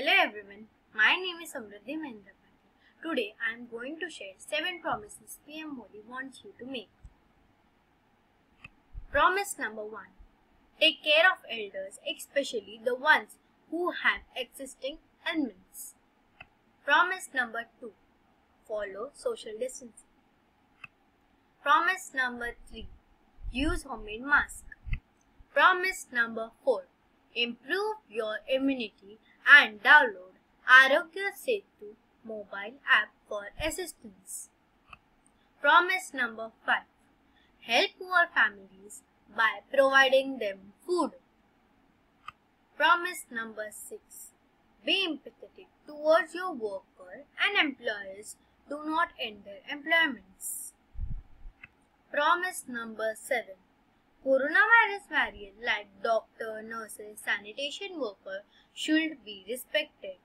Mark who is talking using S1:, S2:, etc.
S1: Hello everyone, my name is Samruddhi Mahendrapati. Today I am going to share 7 promises PM Modi wants you to make. Promise number 1. Take care of elders, especially the ones who have existing ailments. Promise number 2. Follow social distancing. Promise number 3. Use homemade mask. Promise number 4. Improve your immunity and download Aarogya Setu mobile app for assistance. Promise number 5. Help poor families by providing them food. Promise number 6. Be empathetic towards your worker and employers do not end their employments. Promise number 7. Coronavirus barriers like doctor, nurses, sanitation worker should be respected.